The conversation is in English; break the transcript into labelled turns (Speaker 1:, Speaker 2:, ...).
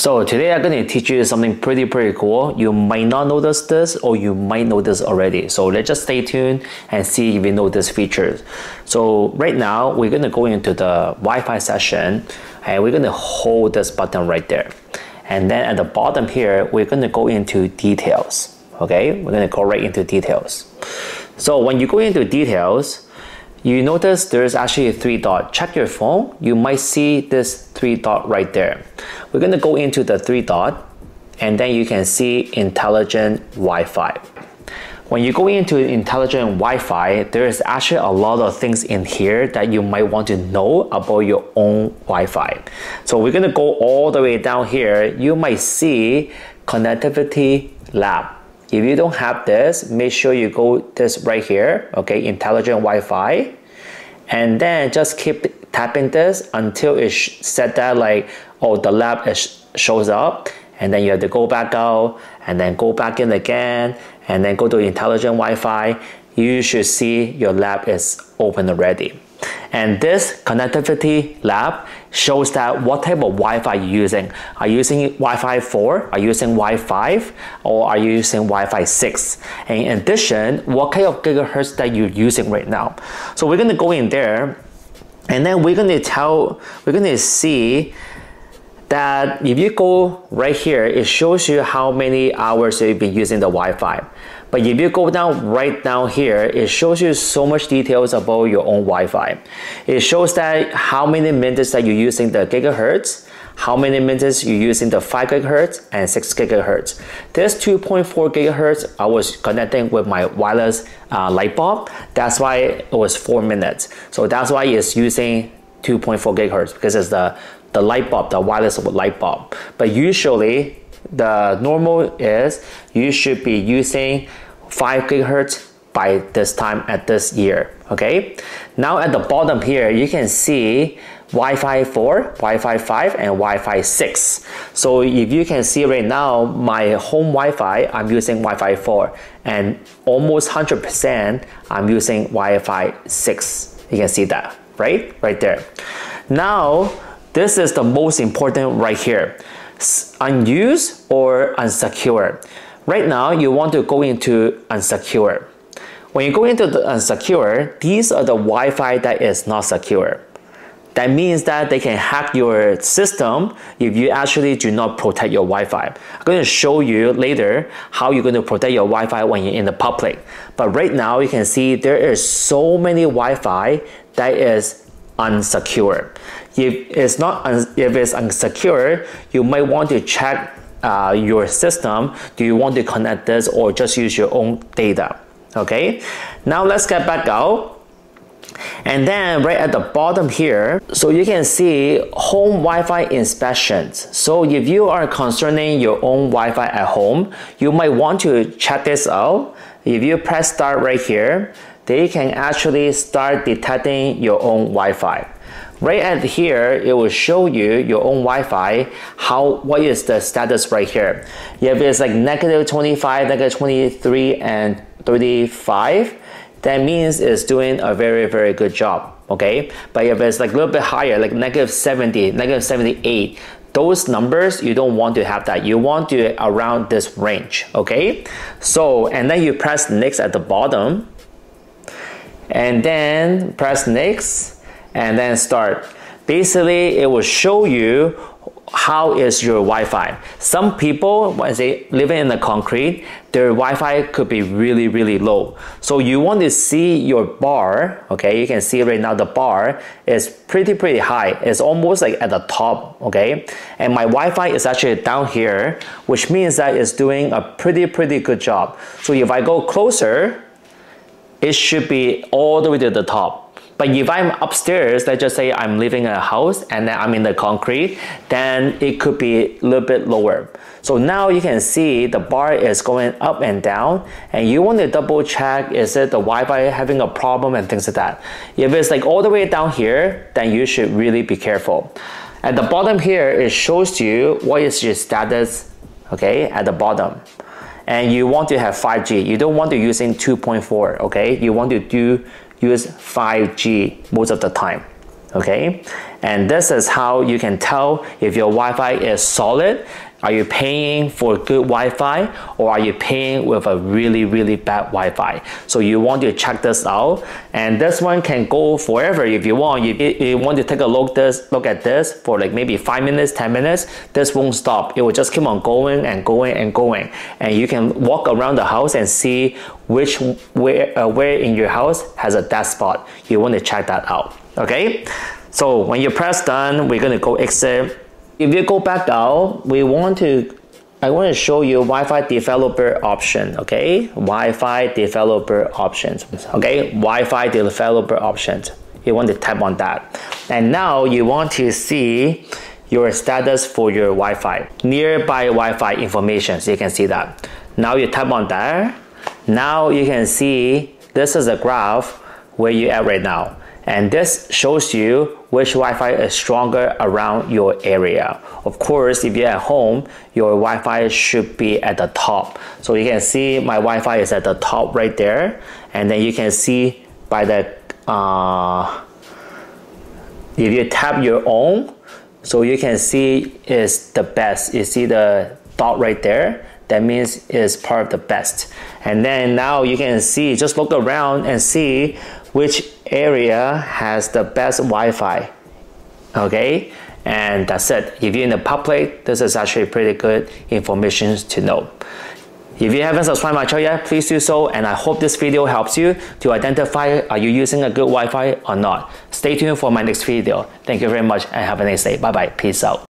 Speaker 1: So today I'm going to teach you something pretty pretty cool. You might not notice this or you might know this already. So let's just stay tuned and see if you know this. So right now we're going to go into the Wi-Fi session and we're going to hold this button right there. And then at the bottom here, we're going to go into details. Okay, we're going to go right into details. So when you go into details, you notice there's actually a three dot. Check your phone, you might see this three dot right there. We're gonna go into the three dot and then you can see intelligent Wi-Fi. When you go into intelligent Wi-Fi, there's actually a lot of things in here that you might want to know about your own Wi-Fi. So we're gonna go all the way down here. You might see connectivity lab. If you don't have this, make sure you go this right here, okay, intelligent Wi-Fi. And then just keep tapping this until it set that like, oh, the lab is, shows up. And then you have to go back out and then go back in again and then go to intelligent Wi-Fi. You should see your lab is open already. And this connectivity lab shows that what type of Wi-Fi you're using. Are you using Wi-Fi 4? Are you using Wi-Fi? Or are you using Wi-Fi 6? And in addition, what kind of gigahertz that you're using right now. So we're gonna go in there and then we're gonna tell, we're gonna see that if you go right here, it shows you how many hours you've been using the Wi-Fi. But if you go down right down here, it shows you so much details about your own Wi-Fi. It shows that how many minutes that you're using the gigahertz, how many minutes you're using the 5 gigahertz and 6 gigahertz. This 2.4 gigahertz, I was connecting with my wireless uh, light bulb. That's why it was 4 minutes. So that's why it's using 2.4 gigahertz because it's the the light bulb, the wireless light bulb. But usually the normal is you should be using 5 gigahertz by this time at this year okay? Now at the bottom here you can see Wi-Fi 4 Wi-Fi 5 and Wi-Fi 6 so if you can see right now my home Wi-Fi I'm using Wi-Fi 4 and almost 100% I'm using Wi-Fi 6 you can see that right? Right there. Now this is the most important right here. Unused or unsecure. Right now, you want to go into unsecure. When you go into the unsecure, these are the Wi-Fi that is not secure. That means that they can hack your system if you actually do not protect your Wi-Fi. I'm going to show you later how you're going to protect your Wi-Fi when you're in the public. But right now you can see there is so many Wi-Fi that is unsecure. If it's not if it's unsecure, you might want to check uh, your system. Do you want to connect this or just use your own data? Okay. Now let's get back out. And then right at the bottom here, so you can see home Wi-Fi inspections. So if you are concerning your own Wi-Fi at home, you might want to check this out. If you press start right here, they can actually start detecting your own Wi-Fi. Right at here, it will show you your own Wi-Fi, how, what is the status right here. If it's like negative 25, negative 23, and 35, that means it's doing a very, very good job, okay? But if it's like a little bit higher, like negative 70, negative 78, those numbers, you don't want to have that. You want to around this range, okay? So, and then you press next at the bottom, and then press next and then start. Basically, it will show you how is your Wi-Fi. Some people, when they living in the concrete, their Wi-Fi could be really, really low. So you want to see your bar, okay? You can see right now the bar is pretty, pretty high. It's almost like at the top, okay? And my Wi-Fi is actually down here, which means that it's doing a pretty, pretty good job. So if I go closer, it should be all the way to the top. But if I'm upstairs, let's just say I'm living in a house and then I'm in the concrete, then it could be a little bit lower. So now you can see the bar is going up and down and you want to double check is it the Wi-Fi having a problem and things like that. If it's like all the way down here, then you should really be careful. At the bottom here, it shows you what is your status, okay, at the bottom and you want to have 5G. You don't want to use in 2.4, okay? You want to do use 5G most of the time, okay? And this is how you can tell if your Wi-Fi is solid are you paying for good Wi-Fi or are you paying with a really, really bad Wi-Fi? So you want to check this out. And this one can go forever if you want. If you want to take a look this look at this for like maybe five minutes, 10 minutes, this won't stop. It will just keep on going and going and going. And you can walk around the house and see which where, uh, where in your house has a dead spot. You want to check that out. Okay? So when you press done, we're gonna go exit if you go back out, we want to, I want to show you Wi-Fi developer option, okay? Wi-Fi developer options, okay? Wi-Fi developer options. You want to tap on that. And now you want to see your status for your Wi-Fi, nearby Wi-Fi information, so you can see that. Now you tap on that. Now you can see this is a graph where you at right now. And this shows you which Wi-Fi is stronger around your area. Of course, if you're at home, your Wi-Fi should be at the top. So you can see my Wi-Fi is at the top right there. And then you can see by the, uh, if you tap your own, so you can see is the best. You see the dot right there? That means it's part of the best. And then now you can see, just look around and see which area has the best Wi-Fi. Okay, and that's it. If you're in the public, this is actually pretty good information to know. If you haven't subscribed my channel yet, please do so and I hope this video helps you to identify are you using a good Wi-Fi or not. Stay tuned for my next video. Thank you very much and have a nice day. Bye bye. Peace out.